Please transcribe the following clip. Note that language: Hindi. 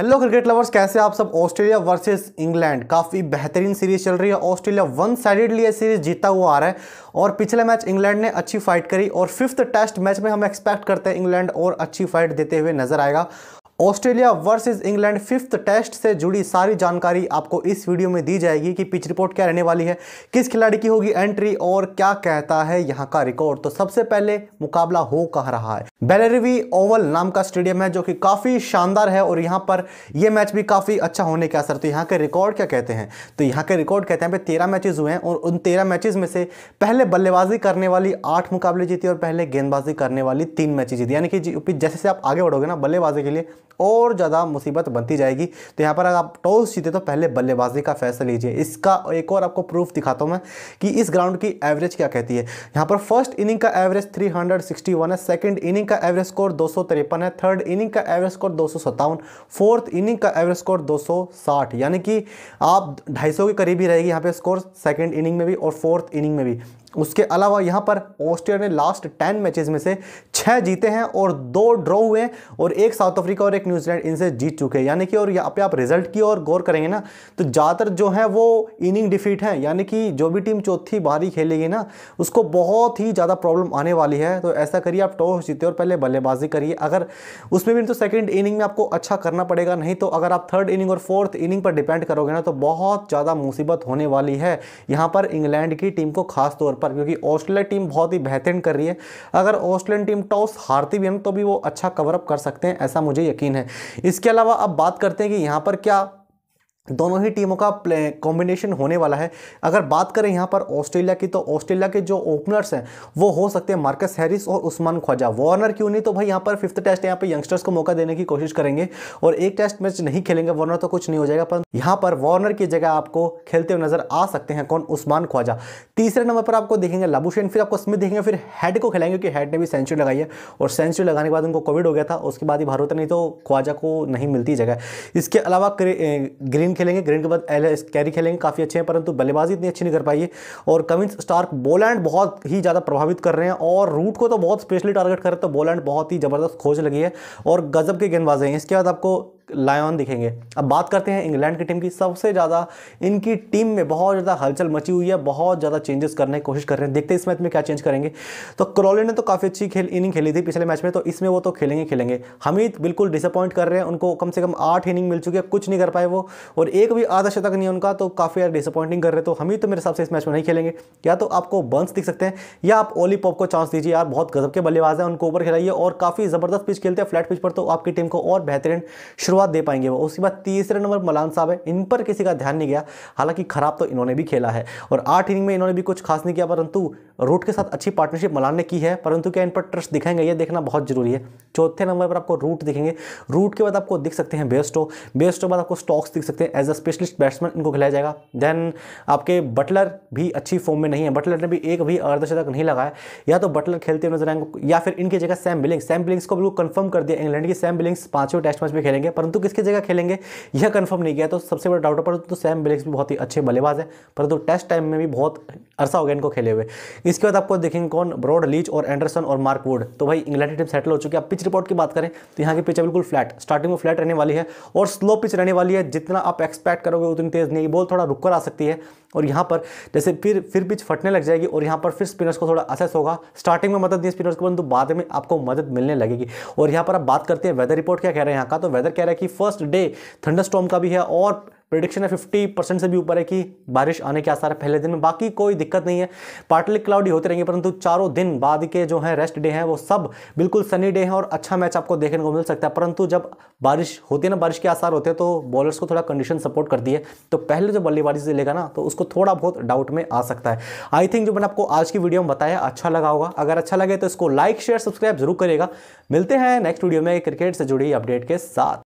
हेलो क्रिकेट लवर्स कैसे आप सब? Australia versus England. काफ़ी बेहतरीन सीरीज़ चल रही है। ऑस्ट्रेलिया वन साइडेडली ये सीरीज़ जीता हुआ आ रहा है। और पिछले मैच इंग्लैंड ने अच्छी फाइट करी। और फिफ्थ टेस्ट मैच में हम एक्सपेक्ट करते हैं इंग्लैंड और अच्छी फाइट देते हुए नज़र आएगा। Australia versus England fifth test से जुड़ी सारी जानकारी आपको इस वीडियो में दी जाएगी कि पिच रिपोर्ट क्या रहने वाली है, किस खिलाड़ी की होगी एंट्री और क्या कहता है यहाँ का रिकॉर्ड। तो सबसे पहले मुकाबला हो कह रहा है? बेलरवी ओवल नाम का स्टेडियम है जो कि काफ़ी शानदार है और यहाँ पर यह मैच भी काफ़ी अच्छा होने के असर। तो यहाँ के रिकॉर्ड क्या कहते हैं? तो यहाँ के रिकॉर्ड कहते हैं तेरह मैचेज हुए हैं और उन तेरह मैचेज में से पहले बल्लेबाजी करने वाली आठ मुकाबले जीती और पहले गेंदबाजी करने वाली तीन मैचेज जीती। यानी कि जैसे आप आगे बढ़ोगे ना, बल्लेबाजी के लिए और ज़्यादा मुसीबत बनती जाएगी। तो यहाँ पर अगर आप टॉस जीते तो पहले बल्लेबाजी का फैसला लीजिए। इसका एक और आपको प्रूफ दिखाता हूँ मैं कि इस ग्राउंड की एवरेज क्या कहती है। यहाँ पर फ़र्स्ट इनिंग का एवरेज 361 है, सेकंड इनिंग का एवरेज स्कोर दो सौ तिरपन है, थर्ड इनिंग का एवरेज स्कोर दो सौ सत्तावन, फोर्थ इनिंग का एवरेज स्कोर दो सौ साठ। यानी कि आप ढाई के करीब ही रहेगी यहाँ पे स्कोर सेकेंड इनिंग में भी और फोर्थ इनिंग में भी। उसके अलावा यहाँ पर ऑस्ट्रेलिया ने लास्ट टेन मैचेस में से छः जीते हैं और दो ड्रॉ हुए हैं और एक साउथ अफ्रीका और एक न्यूजीलैंड इनसे जीत चुके हैं। यानी कि और यहाँ पे आप रिज़ल्ट की और गौर करेंगे ना तो ज़्यादातर जो है वो इनिंग डिफीट है। यानी कि जो भी टीम चौथी बारी खेलेगी ना, उसको बहुत ही ज़्यादा प्रॉब्लम आने वाली है। तो ऐसा करिए, आप टॉस जीते और पहले बल्लेबाजी करिए। अगर उसमें भी तो सेकेंड इनिंग में आपको अच्छा करना पड़ेगा, नहीं तो अगर आप थर्ड इनिंग और फोर्थ इनिंग पर डिपेंड करोगे ना तो बहुत ज़्यादा मुसीबत होने वाली है। यहाँ पर इंग्लैंड की टीम को खास तौर पर, क्योंकि ऑस्ट्रेलिया टीम बहुत ही बेहतरीन कर रही है। अगर ऑस्ट्रेलियन टीम टॉस हारती भी है तो भी वो अच्छा कवरअप कर सकते हैं, ऐसा मुझे यकीन है। इसके अलावा अब बात करते हैं कि यहाँ पर क्या दोनों ही टीमों का कॉम्बिनेशन होने वाला है। अगर बात करें यहाँ पर ऑस्ट्रेलिया की तो ऑस्ट्रेलिया के जो ओपनर्स हैं, वो हो सकते हैं मार्कस हैरिस और उस्मान ख्वाजा। वार्नर क्यों नहीं? तो भाई यहाँ पर फिफ्थ टेस्ट यहाँ पे यंगस्टर्स को मौका देने की कोशिश करेंगे और एक टेस्ट मैच नहीं खेलेंगे वार्नर तो कुछ नहीं हो जाएगा पर यहाँ पर वार्नर की जगह आपको खेलते हुए नज़र आ सकते हैं कौन? उस्मान ख्वाजा। तीसरे नंबर पर आपको देखेंगे लाबुशेन, फिर आपको स्मिथ देखेंगे, फिर हेड को खेलेंगे क्योंकि हेड ने भी सेंचुरी लगाई है और सेंचुरी लगाने के बाद उनको कोविड हो गया था, उसके बाद ही भारत नहीं तो ख्वाजा को नहीं मिलती जगह। इसके अलावा ग्रीन खेलेंगे ग्रीन के बाद एल कैरी खेलेंगे, काफ़ी अच्छे हैं, परंतु बल्लेबाजी इतनी अच्छी नहीं कर पाई है। और कविंस स्टार्क बोलैंड बहुत ही ज़्यादा प्रभावित कर रहे हैं, और रूट को तो बहुत स्पेशली टारगेट कर रहे तो बोलैंड बहुत ही ज़बरदस्त खोज लगी है, और गजब के गेंदबाज हैं। इसके बाद आपको लायन दिखेंगे। अब बात करते हैं इंग्लैंड की टीम की। सबसे ज़्यादा इनकी टीम में बहुत ज़्यादा हलचल मची हुई है, बहुत ज़्यादा चेंजेस करने की कोशिश कर रहे हैं। देखते हैं इस मैच में क्या चेंज करेंगे। तो क्रॉली ने तो काफ़ी अच्छी खेल इनिंग खेली थी पिछले मैच में तो इसमें वो तो खेलेंगे खेलेंगे। हमीद बिल्कुल डिसअपॉइंट कर रहे हैं, उनको कम से कम आठ इनिंग मिल चुकी है, कुछ नहीं कर पाए वो। और एक भी आधा शतक नहीं उनका तो काफ़ी ज़्यादा डिसअपॉइंटिंग कर रहे तो हमीद तो मेरे हिसाब से इस मैच में नहीं खेलेंगे। या तो आपको बंस दिख सकते हैं, या आप ओली पॉप को चांस दीजिए। यार बहुत गजब के बल्लेबाज हैं, उनको ऊपर खिलाइए और काफ़ी ज़बरदस्त पिच खेलते हैं फ्लैट पिच पर तो आपकी टीम को और बेहतरीन शुरुआत दे पाएँगे वो। उसके बाद तीसरे नंबर मलान साहब है। इन पर किसी का ध्यान नहीं गया। हालाँकि खराब तो इन्होंने भी खेला है। और आठ इनिंग में इन्होंने भी कुछ खास नहीं किया, परंतु रूट के साथ अच्छी पार्टनरशिप मलान ने की है। परंतु क्या इन पर ट्रस्ट दिखाएँगे? ये देखना बहुत ज़रूरी है। चौथे नंबर पर आपको रूट दिखेंगे। रूट के बाद आपको दिख सकते हैं बेस्टो बेस्टो बाद आपको स्टॉक्स दिख सकते हैं। एज अ स्पेशलिस्ट बैट्समैन इनको खिलाया जाएगा। देन आपके बटलर भी अच्छी फॉर्म में नहीं है। बटलर ने भी एक भी अर्धशतक नहीं लगाया या तो बटलर खेलते हुए नज़र आएँगे या फिर इनकी जगह सैम बिलिंग्स सैम बिलिंग्स को बिल्कुल कंफर्म कर दिया इंग्लैंड की। सैम बिलिंग्स पाँचवें टेस्ट मैच में खेलेंगे। परंतु किसकी जगह खेलेंगे? यह कंफर्म नहीं किया। तो सबसे बड़ा डाउट है परंतु सैम बिलिंग्स भी बहुत ही अच्छे बल्लेबाज है परंतु टेस्ट टाइम में भी बहुत अरसा हो गया इनको खेले हुए। इसके बाद आपको देखेंगे कौन? ब्रॉड लीच और एंडरसन और मार्क वुड तो भाई इंग्लैंड टीम सेटल हो चुकी है। पिच रिपोर्ट की बात करें तो यहाँ की पिच बिल्कुल फ्लैट स्टार्टिंग में फ्लैट रहने वाली है और स्लो पिच रहने वाली है। जितना आप एक्सपेक्ट करोगे, उतनी तेज नहीं। बॉल थोड़ा रुक आ सकती है। और यहाँ पर, जैसे फिर फिर पिच फटने लग जाएगी और यहाँ पर फिर स्पिनर्स को थोड़ा असेस होगा। स्टार्टिंग में मदद दी स्पिनर्स को, परंतु बाद में आपको मदद मिलने लगेगी। और यहाँ पर आप बात करते हैं वेदर रिपोर्ट क्या कह रहे हैं यहाँ का तो वेदर कह रहा है कि फ़र्स्ट डे थंडर का भी है और प्रिडिक्शन है फिफ्टी परसेंट से भी ऊपर है कि बारिश आने के आसार है पहले दिन में। बाकी कोई दिक्कत नहीं है। पार्टली क्लाउडी होते रहेंगे, परंतु चारों दिन बाद के जो है रेस्ट डे हैं, वो सब बिल्कुल सनी डे हैं और अच्छा मैच आपको देखने को मिल सकता है। परंतु जब बारिश होती है ना, बारिश के आसार होते हैं तो बॉलर्स को थोड़ा कंडीशन सपोर्ट करती है तो पहले जो बल्लेबाजी से लेगा ना तो उसको थोड़ा बहुत डाउट में आ सकता है। आई थिंक जो मैंने आपको आज की वीडियो में बताया अच्छा लगा होगा। अगर अच्छा लगे तो इसको लाइक शेयर सब्सक्राइब ज़रूर करेगा मिलते हैं नेक्स्ट वीडियो में क्रिकेट से जुड़ी अपडेट के साथ।